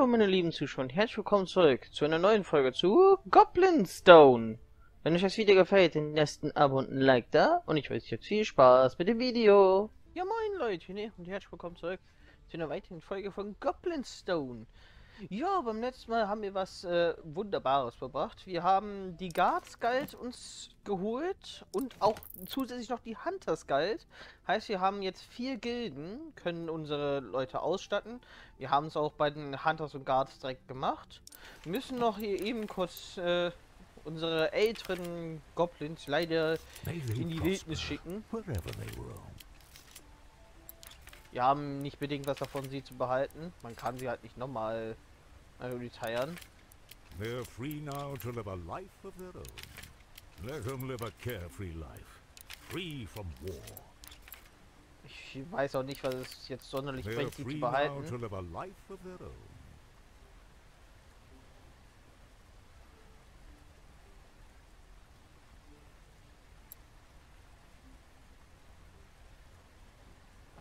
Hallo meine lieben Zuschauer und herzlich willkommen zurück zu einer neuen Folge zu Goblin Stone. Wenn euch das Video gefällt, dann lasst ein Abo und ein Like da und ich wünsche euch viel Spaß mit dem Video. Ja moin Leute und herzlich willkommen zurück zu einer weiteren Folge von Goblin Stone. Ja, beim letzten Mal haben wir was äh, Wunderbares verbracht. Wir haben die Guards Guild uns geholt und auch zusätzlich noch die Hunters Guild. Heißt, wir haben jetzt vier Gilden, können unsere Leute ausstatten. Wir haben es auch bei den Hunters und Guards direkt gemacht. Wir müssen noch hier eben kurz äh, unsere älteren Goblins leider in die Wildnis schicken. Wir haben nicht bedingt was davon, sie zu behalten. Man kann sie halt nicht nochmal also retiren. They're free now to live a life of their own. Let them live a carefree life, free from war. Ich weiß auch nicht, was es jetzt sonderlich bringt, sie zu behalten. live a life of their own.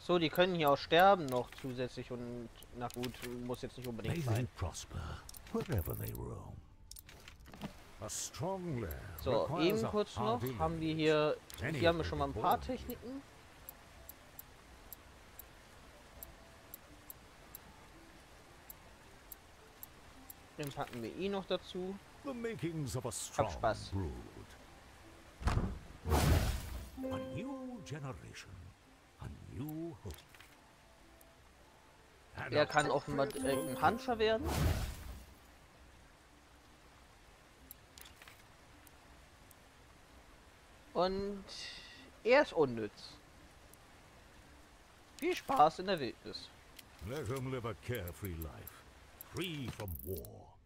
So, die können hier auch sterben noch zusätzlich und na gut, muss jetzt nicht unbedingt sein. So, eben kurz noch haben wir hier, hier haben wir schon mal ein paar. Techniken. Den packen wir eh noch dazu. Strong Spaß. brood. A new generation. And Er kann offenbar direkt ein Hunter werden. Und er ist unnütz. Viel Spaß in der Wildnis. Let him live a carefree life, free from war.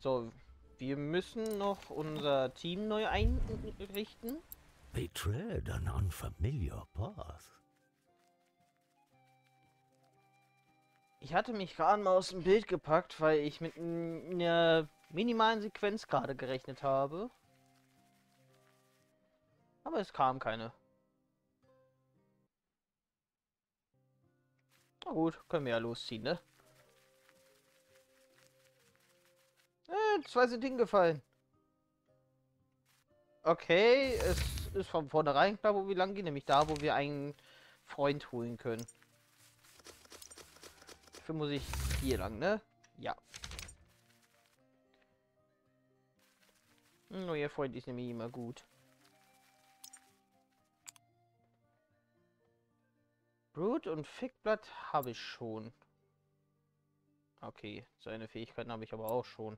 So, wir müssen noch unser Team neu einrichten. They an unfamiliar path. Ich hatte mich gerade mal aus dem Bild gepackt, weil ich mit einer minimalen Sequenz gerade gerechnet habe. Aber es kam keine. Na gut, können wir ja losziehen, ne? Äh, zwei sind hingefallen. Okay, es ist von vornherein klar, wo wir lang gehen, nämlich da, wo wir einen Freund holen können. Dafür muss ich hier lang, ne? Ja. Ein neuer Freund ist nämlich immer gut. Brut und Fickblatt habe ich schon. Okay, seine Fähigkeiten habe ich aber auch schon.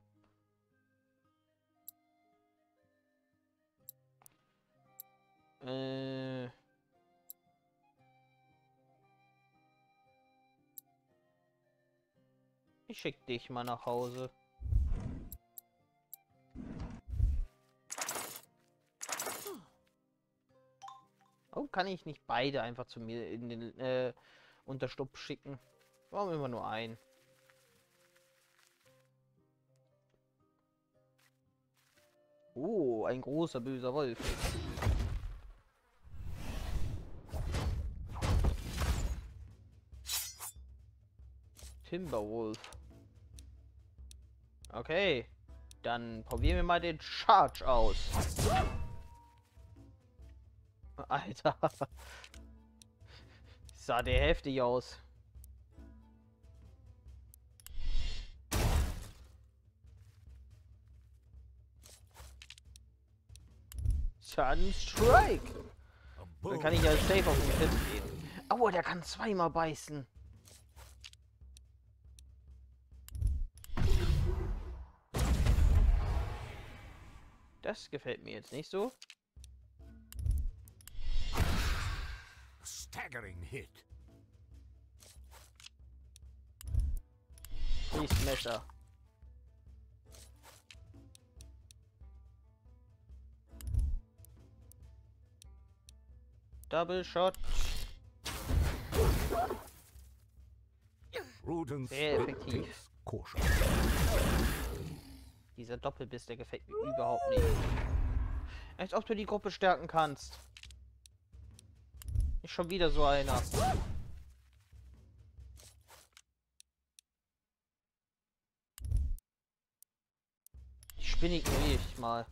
Äh... Ich schick dich mal nach Hause. Oh, kann ich nicht beide einfach zu mir in den äh, Unterstupf schicken? Warum immer nur ein? Oh, ein großer böser Wolf. Timberwolf. Okay, dann probieren wir mal den Charge aus. Alter. Sah der heftig aus. Sunstrike. A Dann kann ich ja safe auf den Hit gehen. Aua, der kann zweimal beißen. Das gefällt mir jetzt nicht so. staggering hit. Nächstes Messer. Double Shot. Sehr effektiv. Dieser Doppelbiss, der gefällt mir überhaupt nicht. Als ob du die Gruppe stärken kannst. Ist schon wieder so einer. Ich spinne eh ich mal.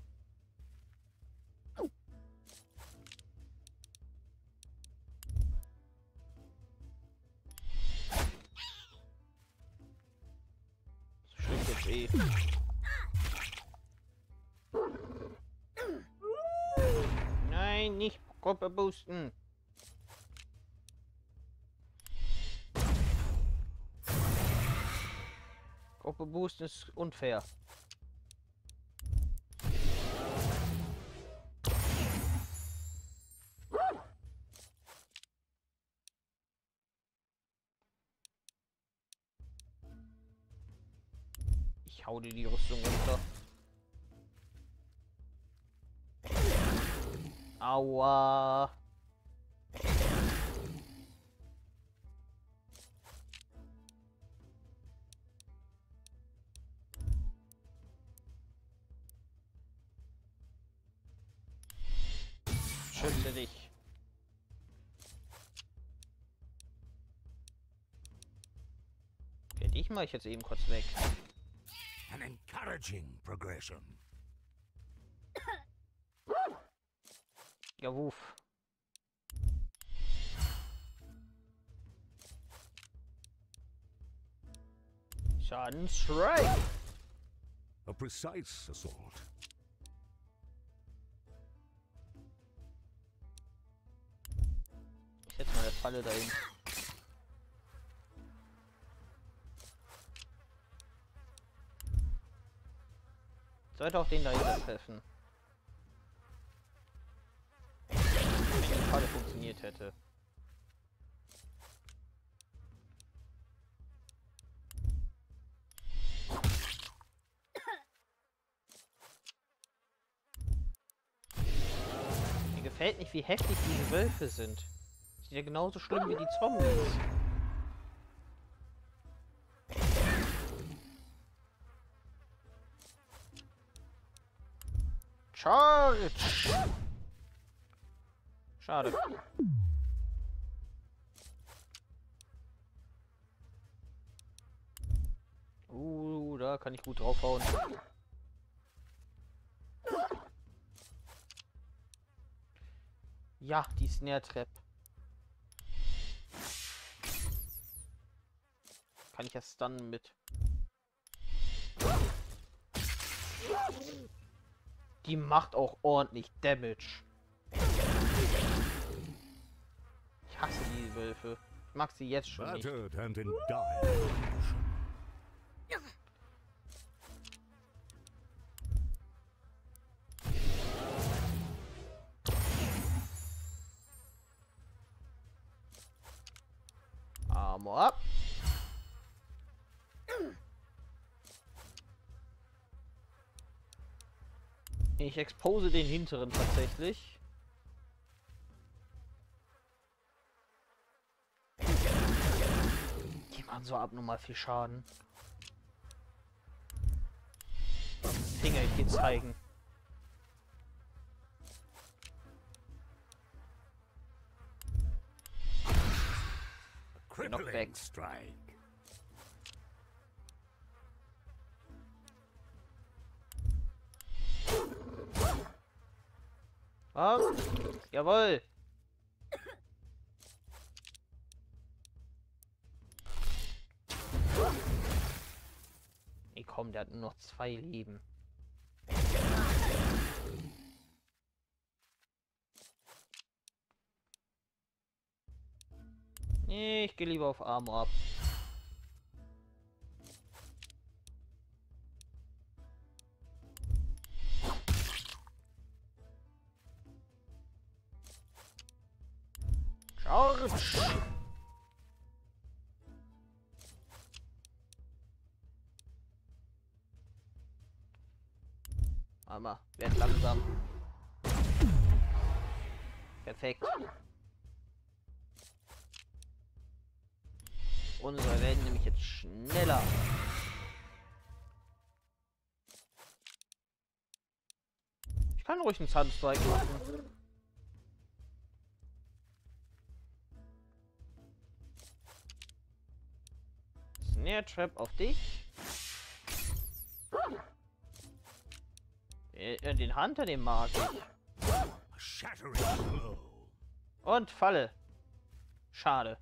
Gruppe boosten. Gruppe boosten ist unfair. Ich hau dir die Rüstung runter. Aua. Schütze dich. Okay, dich mache ich jetzt eben kurz weg. An encouraging progression. Ja, wuff. Schadenstrike. A precise assault. Ich setze mal eine Falle dahin. Sollte auch den dahinter treffen. Die Falle funktioniert hätte. Mir gefällt nicht, wie heftig diese Wölfe sind. Sind ja genauso schlimm wie die Zombies. Charge! Schade. Uh, da kann ich gut draufhauen. Ja, die Snare Trap. Kann ich ja stunnen mit. Die macht auch ordentlich Damage. Ich Wölfe. Ich mag sie jetzt schon nicht. Armor ab. Ich expose den hinteren tatsächlich. Die machen so abnormal viel Schaden. Finger ich dir zeigen. Knockback. strike. Was? Jawohl. Komm, der hat nur noch zwei Leben. Nee, ich gehe lieber auf Armor ab. Charge! Mama, werd langsam. Perfekt. Unsere werden nämlich jetzt schneller. Ich kann ruhig einen Sunstrike machen. Snare Trap auf dich. Den Hunter, den blow. Und Falle. Schade.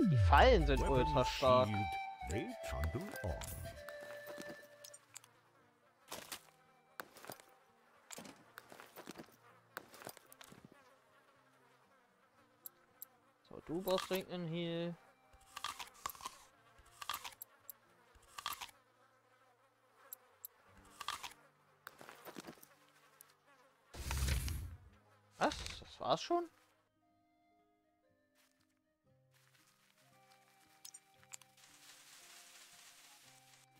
Die Fallen sind ultra stark. So, du brauchst dringend einen Heal. Was? Das war's schon?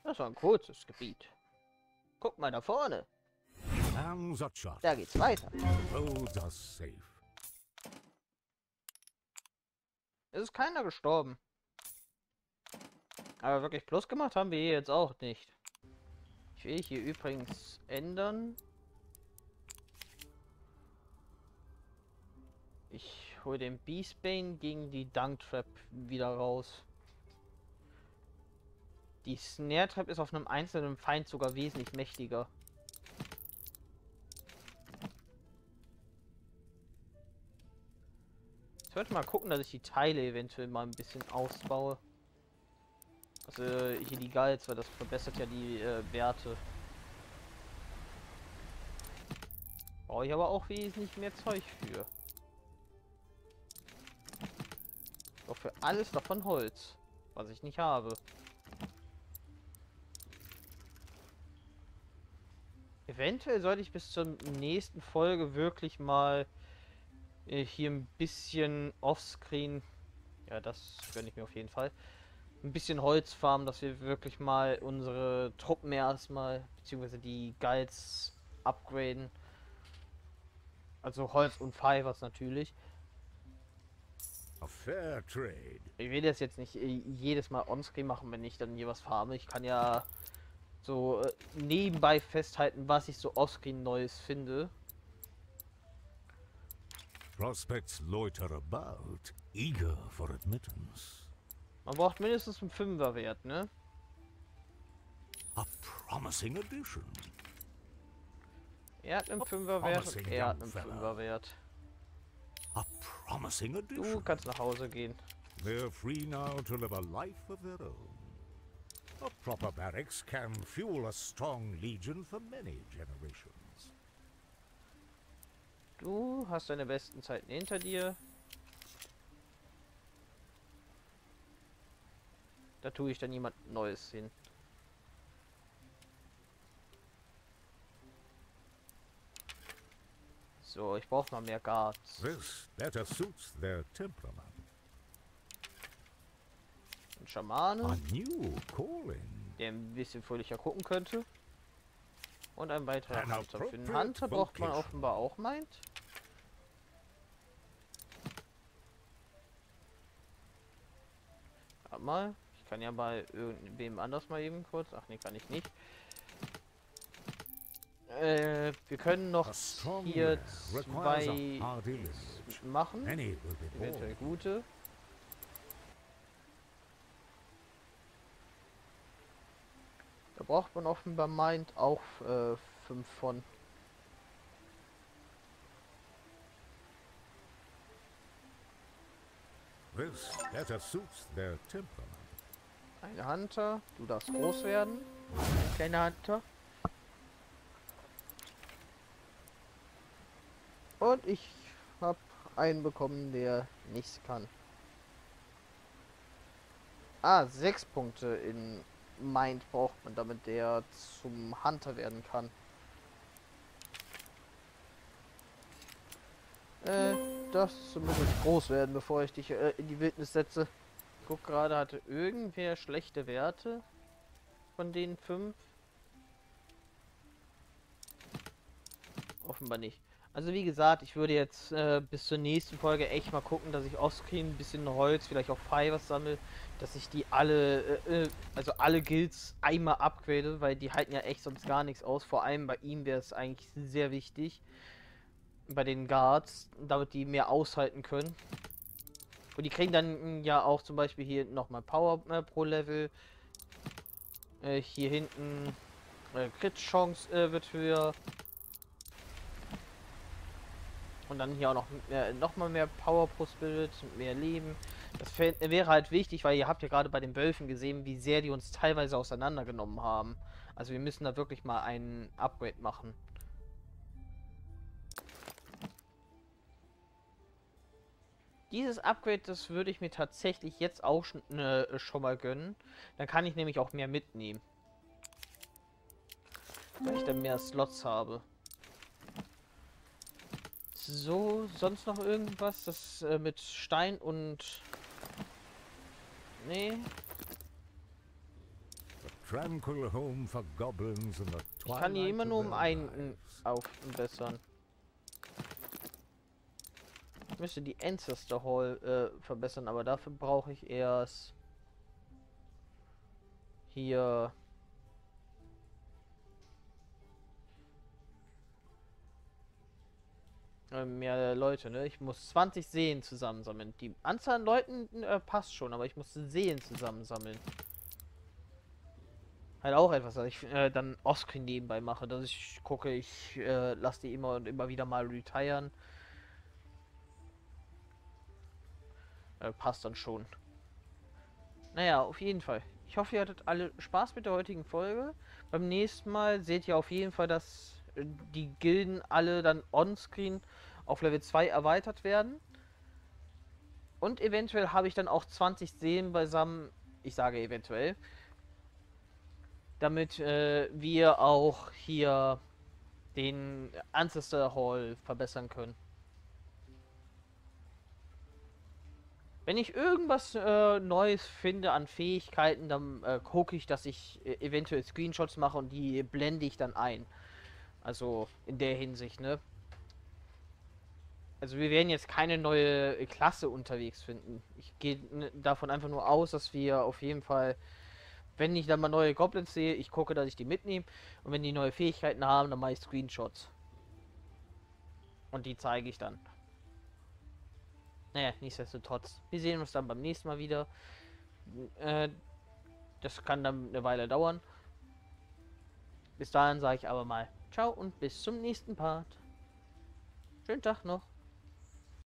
Das war ein kurzes Gebiet. Guck mal da vorne. Da geht's weiter. Roads are safe. Es ist keiner gestorben. Aber wirklich Plus gemacht haben wir hier jetzt auch nicht. Ich will hier übrigens ändern. Ich hole den Beastbane gegen die Dunk Trap wieder raus. Die Snare Trap ist auf einem einzelnen Feind sogar wesentlich mächtiger. Ich sollte mal gucken, dass ich die Teile eventuell mal ein bisschen ausbaue. Also hier die Guides, weil das verbessert ja die äh, Werte. Brauche ich aber auch wesentlich mehr Zeug für. Doch für alles davon Holz, was ich nicht habe. Eventuell sollte ich bis zur nächsten Folge wirklich mal hier ein bisschen offscreen, ja das gönne ich mir auf jeden Fall, ein bisschen Holz farmen, dass wir wirklich mal unsere Truppen erstmal, beziehungsweise die Guides upgraden. Also Holz und Fibers natürlich. A fair trade. Ich will das jetzt nicht äh, jedes Mal onscreen machen, wenn ich dann hier was farme. Ich kann ja so äh, nebenbei festhalten, was ich so offscreen Neues finde. Prospects loiter about, eager for admittance. Man braucht mindestens einen Fünferwert, ne? A promising addition. Er hat einen Fünferwert und er hat einen. Fünferwert. A promising Du addition. kannst nach Hause gehen. They're free now to live a life of their own. A proper barracks can fuel a strong legion for many generations. Du hast deine besten Zeiten hinter dir. Da tue ich dann jemand Neues hin. So, ich brauche mal mehr Guards. This better suits their temperament. Ein Schamane, A new calling. der ein bisschen fröhlicher gucken könnte. Und ein weiterer Hunter. Für appropriate Hunter braucht man offenbar auch meint. Warte mal. Ich kann ja bei irgendwem anders mal eben kurz. Ach nee, kann ich nicht. Äh, wir können noch hier zwei machen. Eventuell gute. Da braucht man offenbar meint auch äh, fünf von. This better suits their temperament. Eine Hunter, du darfst groß werden. Ein kleiner Hunter. Und ich habe einen bekommen, der nichts kann. Ah, sechs Punkte in Mind braucht man, damit der zum Hunter werden kann. Äh, das zumindest groß werden, bevor ich dich äh, in die Wildnis setze. Guck gerade, hatte irgendwer schlechte Werte von den fünf? Offenbar nicht. Also wie gesagt, ich würde jetzt äh, bis zur nächsten Folge echt mal gucken, dass ich offscreen ein bisschen Holz, vielleicht auch Fibers sammle, dass ich die alle, äh, äh, also alle Guilds einmal upgrade, weil die halten ja echt sonst gar nichts aus. Vor allem bei ihm wäre es eigentlich sehr wichtig, bei den Guards, damit die mehr aushalten können. Und die kriegen dann ja auch zum Beispiel hier nochmal Power äh, pro Level. Äh, hier hinten äh, Crit-Chance äh, wird höher. Und dann hier auch noch, äh, noch mal mehr Power pro Spirit, mehr Leben. Das wäre halt wichtig, weil ihr habt ja gerade bei den Wölfen gesehen, wie sehr die uns teilweise auseinandergenommen haben. Also wir müssen da wirklich mal ein Upgrade machen. Dieses Upgrade, das würde ich mir tatsächlich jetzt auch schon, äh, schon mal gönnen. Dann kann ich nämlich auch mehr mitnehmen. Weil ich dann mehr Slots habe. So, sonst noch irgendwas? Das äh, mit Stein und... Nee. Ich kann hier immer nur um einen aufbessern. Ich müsste die Ancestor Hall äh, verbessern, aber dafür brauche ich erst hier äh, mehr Leute, ne? Ich muss 20 Seen zusammensammeln. Die Anzahl an Leuten äh, passt schon, aber ich muss Seen zusammensammeln. Halt auch etwas, was ich äh, dann Offscreen nebenbei mache, dass ich gucke, ich äh, lasse die immer und immer wieder mal retiren. Äh, passt dann schon. Naja, auf jeden Fall. Ich hoffe, ihr hattet alle Spaß mit der heutigen Folge. Beim nächsten Mal seht ihr auf jeden Fall, dass äh, die Gilden alle dann on-screen auf Level 2 erweitert werden. Und eventuell habe ich dann auch 20 Seelen beisammen. Ich sage eventuell. Damit äh, wir auch hier den Ancestor Hall verbessern können. Wenn ich irgendwas äh, Neues finde an Fähigkeiten, dann äh, gucke ich, dass ich äh, eventuell Screenshots mache und die blende ich dann ein. Also in der Hinsicht, ne? Also wir werden jetzt keine neue Klasse unterwegs finden. Ich gehe davon einfach nur aus, dass wir auf jeden Fall, wenn ich dann mal neue Goblins sehe, ich gucke, dass ich die mitnehme. Und wenn die neue Fähigkeiten haben, dann mache ich Screenshots. Und die zeige ich dann. Naja, nichtsdestotrotz. Wir sehen uns dann beim nächsten Mal wieder. Äh, das kann dann eine Weile dauern. Bis dahin sage ich aber mal Ciao und bis zum nächsten Part. Schönen Tag noch.